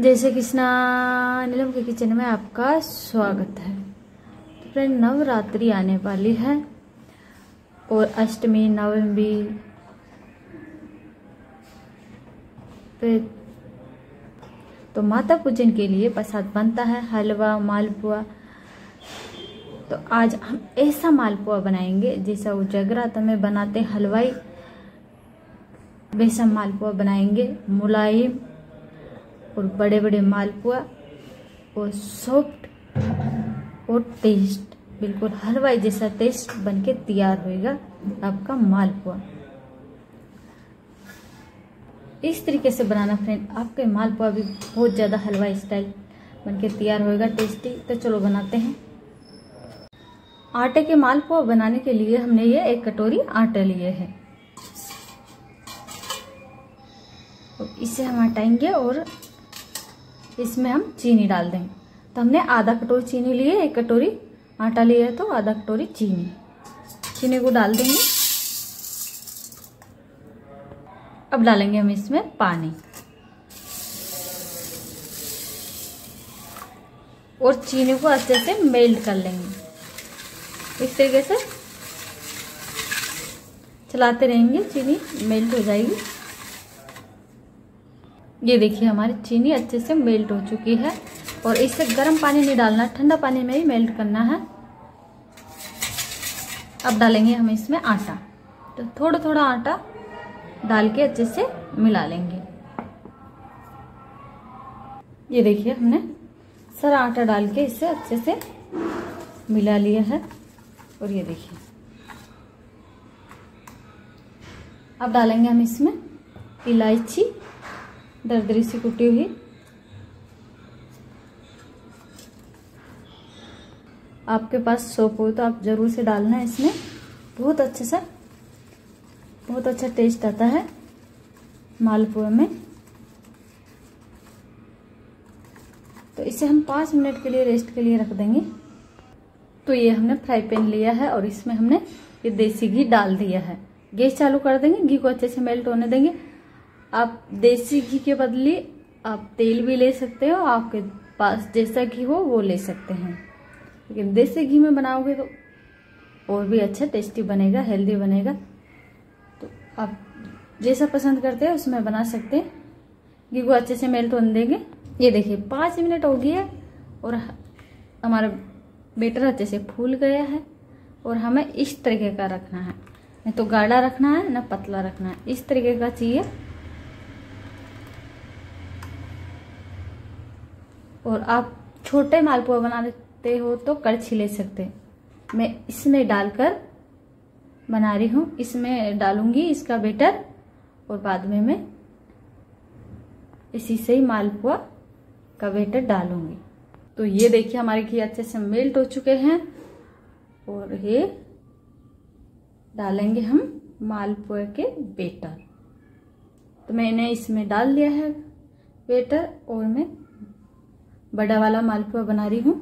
जैसे कृष्णा नीलम के किचन में आपका स्वागत है। तो फ्रेंड, नवरात्रि आने वाली है और अष्टमी, नवमी तो माता पूजन के लिए प्रसाद बनता है, हलवा, मालपुआ। तो आज हम ऐसा मालपुआ बनाएँगे जैसा वो जगराता में बनाते हलवाई। वैसा मालपुआ बनाएँगे मुलायम और बड़े बड़े मालपुआ और सॉफ्ट और टेस्ट बिल्कुल हलवाई जैसा टेस्ट बनके तैयार होएगा आपका मालपुआ। इस तरीके से बनाना फ्रेंड आपके मालपुआ भी बहुत ज़्यादा हलवाई स्टाइल बनके तैयार होएगा टेस्टी तो चलो बनाते हैं। आटे के मालपुआ बनाने के लिए हमने ये एक कटोरी आटा लिए है। इसे हम हटाएँगे और इसमें हम चीनी डाल देंगे। तो हमने आधा कटोरी चीनी लिए एक कटोरी आटा लिया है तो आधा कटोरी चीनी। चीनी को डाल देंगे। अब डालेंगे हम इसमें पानी। और चीनी को अच्छे से मेल्ट कर लेंगे। इस तरीके से चलाते रहेंगे, चीनी मेल्ट हो जाएगी। ये देखिए, हमारी चीनी अच्छे से मेल्ट हो चुकी है और इससे गर्म पानी नहीं डालना, ठंडा पानी में ही मेल्ट करना है। अब डालेंगे हम इसमें आटा। तो थोड़ा थोड़ा आटा डाल के अच्छे से मिला लेंगे। ये देखिए, हमने सारा आटा डाल के इसे अच्छे से मिला लिया है। और ये देखिए, अब डालेंगे हम इसमें इलायची। दरदरी सी कुटी हुई। आपके पास सोप हो तो आप ज़रूर से डालना इसमें। बहुत अच्छे से, बहुत अच्छा टेस्ट आता है मालपुए में। तो इसे हम पाँच मिनट के लिए रेस्ट के लिए रख देंगे। तो ये हमने फ्राई पैन लिया है और इसमें हमने ये देसी घी डाल दिया है। गैस चालू कर देंगे, घी को अच्छे से मेल्ट होने देंगे। आप देसी घी के बदले आप तेल भी ले सकते हो, आपके पास जैसा घी हो, वो ले सकते हैं। लेकिन देसी घी में बनाओगे तो और भी अच्छा टेस्टी बनेगा हेल्दी बनेगा। तो आप जैसा पसंद करते हैं, उसमें बना सकते हैं। घी को अच्छे से मेल्ट होने देंगे। ये देखिए, पाँच मिनट हो गया और हमारा बेटर अच्छे से फूल गया है और हमें इस तरीके का रखना है। न तो गाढ़ा रखना है, ना पतला रखना है। इस तरीके का चाहिए। और आप छोटे मालपुआ बनाते हो तो कड़छी ले सकते मैं इसमें डालकर बना रही हूँ। इसमें डालूँगी इसका बेटर और बाद में मैं इसी से ही मालपुआ का बेटर डालूँगी। तो ये देखिए हमारे घी अच्छे से मेल्ट हो चुके हैं और ये डालेंगे हम मालपुए के बेटर। तो मैंने इसमें डाल दिया है बेटर और मैं बड़ा वाला मालपुआ बना रही हूँ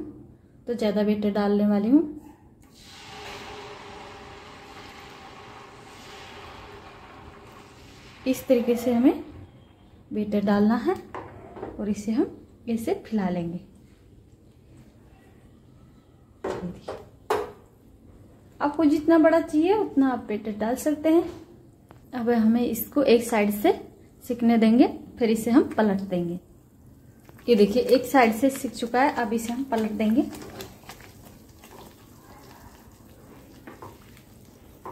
तो ज़्यादा बेटर डालने वाली हूँ। इस तरीके से हमें बेटर डालना है और इसे हम ऐसे फैला लेंगे। आपको जितना बड़ा चाहिए उतना आप बेटर डाल सकते हैं। अब हमें इसको एक साइड से सिकने देंगे, फिर इसे हम पलट देंगे। ये देखिए, एक साइड से सिक चुका है, अब इसे हम पलट देंगे।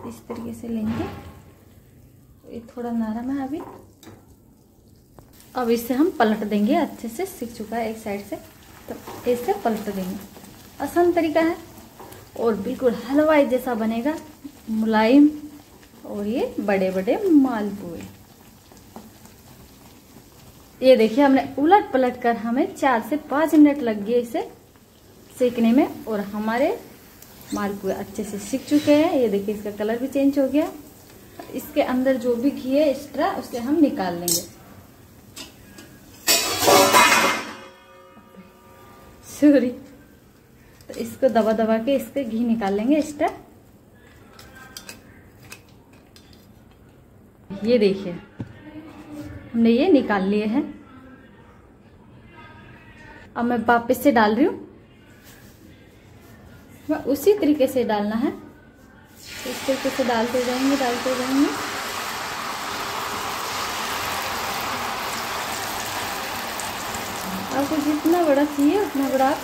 इस तरीके से लेंगे। ये थोड़ा नरम है अभी। अब इसे हम पलट देंगे, अच्छे से सीख चुका है एक साइड से। तो इसे पलट देंगे। आसान तरीका है और बिल्कुल हलवाई जैसा बनेगा, मुलायम और ये बड़े बड़े मालपुए। ये देखिए, हमने उलट पलट कर हमें चार से पाँच मिनट लग गए इसे सेकने में, और हमारे मालपुए अच्छे से सीख चुके हैं। ये देखिए, इसका कलर भी चेंज हो गया। इसके अंदर जो भी घी है एक्स्ट्रा उसे हम निकाल लेंगे। सॉरी तो इसको दबा दबा के इसके घी निकाल लेंगे एक्स्ट्रा ये देखिए हमने ये निकाल लिए हैं। अब मैं वापस से डाल रही हूँ। मैं उसी तरीके से डालना है। इस तरीके से डालते जाएँगे डालते जाएँगे। आपको जितना बड़ा चाहिए, उतना बड़ा आप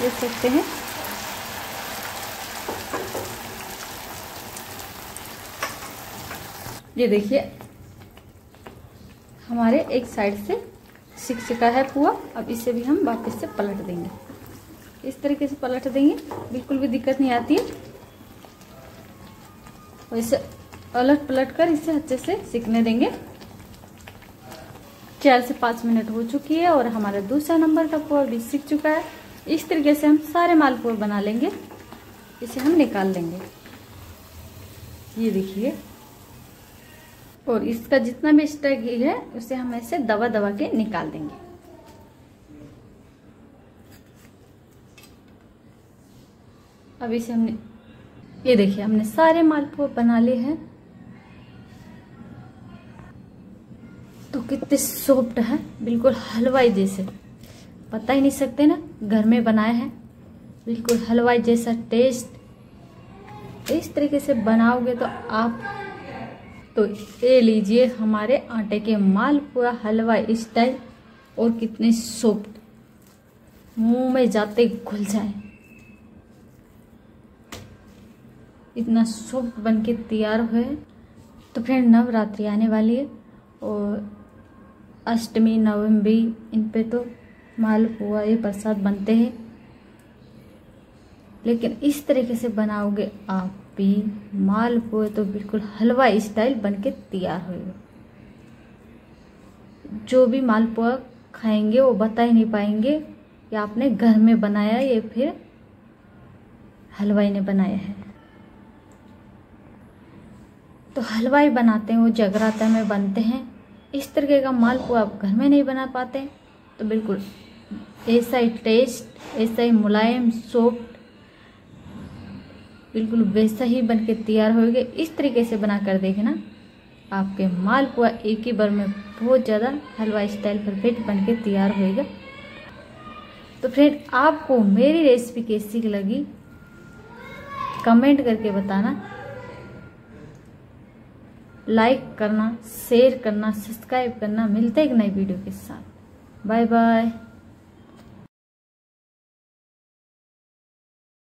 ले सकते हैं। ये देखिए हमारे एक साइड से सिक चुका है पुआ। अब इसे भी हम वापस से पलट देंगे। इस तरीके से पलट देंगे। बिल्कुल भी दिक्कत नहीं आती है। वैसे अलट पलट कर इसे अच्छे से सीखने देंगे। चार से पाँच मिनट हो चुकी है और हमारा दूसरा नंबर का पुआ भी सीख चुका है। इस तरीके से हम सारे मालपुआ बना लेंगे। इसे हम निकाल लेंगे। ये देखिए। और इसका जितना भी स्टैग है, उसे हम ऐसे दबा दबा के निकाल देंगे। अब इसे हमने, ये देखिए, हमने सारे मालपुआ बना लिए हैं। तो कितने सॉफ्ट है, बिल्कुल हलवाई जैसे। पता ही नहीं सकते ना, घर में बनाए हैं। बिल्कुल हलवाई जैसा टेस्ट इस तरीके से बनाओगे तो आप तो ये लीजिए हमारे आटे के मालपुआ हलवा स्टाइल और कितने सॉफ्ट। मुँह में जाते घुल जाए। इतना सॉफ्ट बन के तैयार हुए। तो फ्रेंड नवरात्रि आने वाली है और अष्टमी, नवमी, इन पे तो मालपुआ ये प्रसाद बनते हैं। लेकिन इस तरीके से बनाओगे आप भी मालपुए तो बिल्कुल हलवा स्टाइल बन के तैयार होगा जो भी मालपुआ खाएँगे, वो बता ही नहीं पाएँगे कि आपने घर में बनाया या फिर हलवाई ने बनाया है। तो हलवाई बनाते हैं, वो जगराता में बनते हैं। इस तरीके का मालपुआ आप घर में नहीं बना पाते। तो बिल्कुल ऐसा ही टेस्ट ऐसा ही मुलायम सॉफ्ट बिल्कुल वैसा ही बन के तैयार होगे इस तरीके से बना कर देखना। आपके मालपुआ एक ही बार में बहुत ज़्यादा हलवा स्टाइल परफेक्ट बन के तैयार होएगा। तो फ्रेंड, आपको मेरी रेसिपी कैसी लगी? कमेंट करके बताना। लाइक करना, शेयर करना, सब्सक्राइब करना। मिलते एक नई वीडियो के साथ। Bye bye.